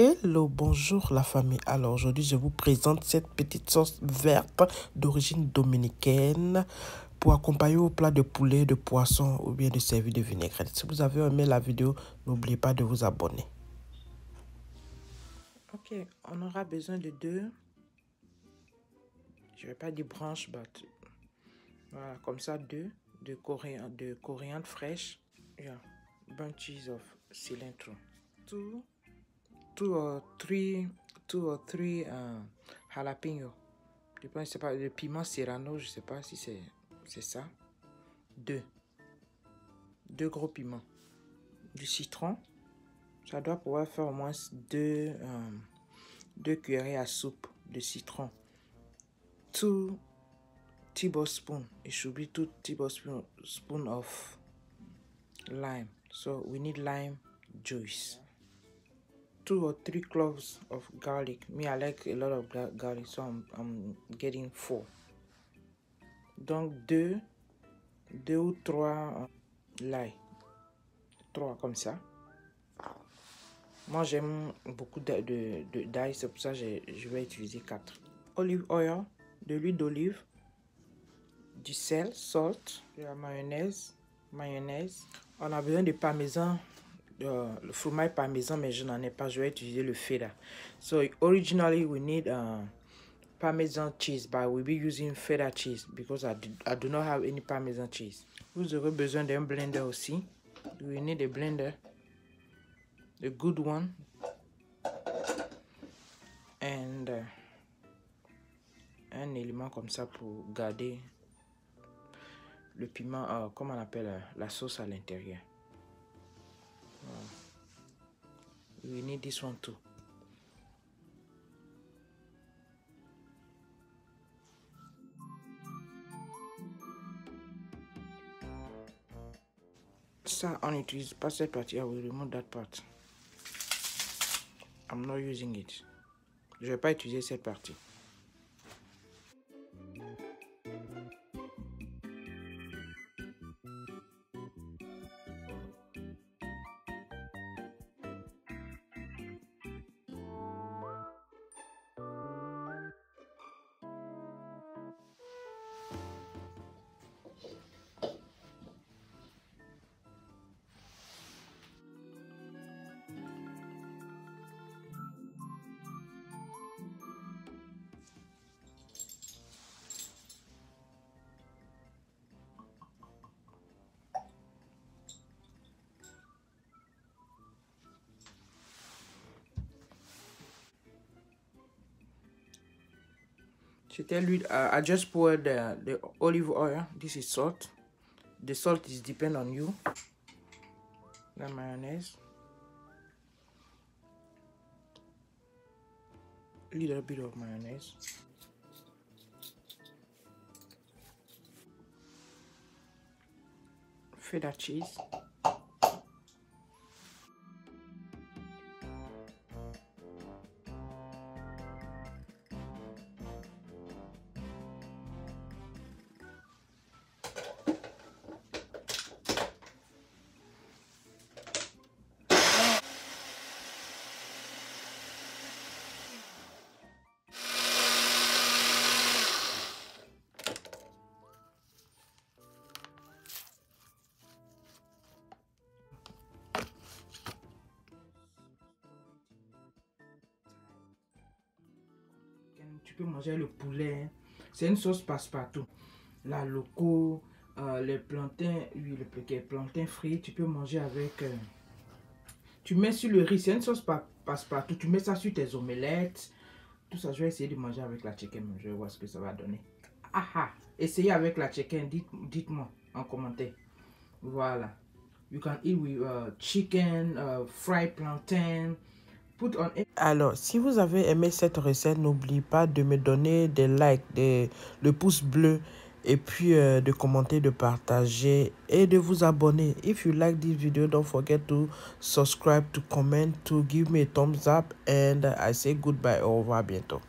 Hello, bonjour la famille. Alors aujourd'hui, je vous présente cette petite sauce verte d'origine dominicaine pour accompagner vos plats de poulet, de poisson ou bien de servir de vinaigrette. Si vous avez aimé la vidéo, n'oubliez pas de vous abonner. Ok, on aura besoin de deux. Je vais pas dire branches, mais voilà, comme ça deux de coriandre, de coriandre fraîche. Yeah, bunches of cilantro. Two two or three, two or three uh, jalapeno. Je pense c'est pas le piment serrano, je sais pas si c'est c'est ça. Deux. Deux gros piments. Du citron. Ça doit pouvoir faire au moins deux, um, deux cuillerées à soupe de citron. Two tablespoons. It should be two tablespoons spoon of lime. So we need lime juice. Two or three cloves of garlic. Me, I like a lot of garlic, so I'm, I'm getting four. Donc deux, deux ou trois l'ail. Trois comme ça. Moi, j'aime beaucoup d'ail, de, de, c'est pour ça que je vais utiliser quatre. Olive oil, de l'huile d'olive, du sel, salt, de la mayonnaise, mayonnaise. On a besoin de parmesan uh, le fromage parmesan, mais je n'en ai pas. Je vais utiliser le feta. So originally we need uh, parmesan cheese, but we'll be using feta cheese because I do, I do not have any parmesan cheese. Vous aurez besoin d'un blender aussi. We need a blender, a good one, and uh, un élément comme ça pour garder le piment, uh, comment on appelle uh, la sauce à l'intérieur. We need this one too. Ça on utilise pas cette partie I will remove that part. I'm not using it. Je vais pas utiliser cette partie C'était you Uh, I just poured the, the olive oil. This is salt. The salt is depend on you. The mayonnaise. Little bit of mayonnaise. Feta cheese. Tu peux manger le poulet. Hein. C'est une sauce passe-partout. La loco, euh, les plantains, oui, le plantain frit, tu peux manger avec... Euh, tu mets sur le riz, c'est une sauce passe-partout. Tu mets ça sur tes omelettes. Tout ça, je vais essayer de manger avec la chicken. Je vais voir ce que ça va donner. Ah ah, essayez avec la chicken. Dites-moi en commentaire. Voilà. You can eat with uh, chicken, uh, fried plantain, alors, si vous avez aimé cette recette, n'oubliez pas de me donner des likes, des, le pouce bleu et puis euh, de commenter, de partager et de vous abonner. If you like this video, don't forget to subscribe, to comment, to give me a thumbs up and I say goodbye. Au revoir bientôt.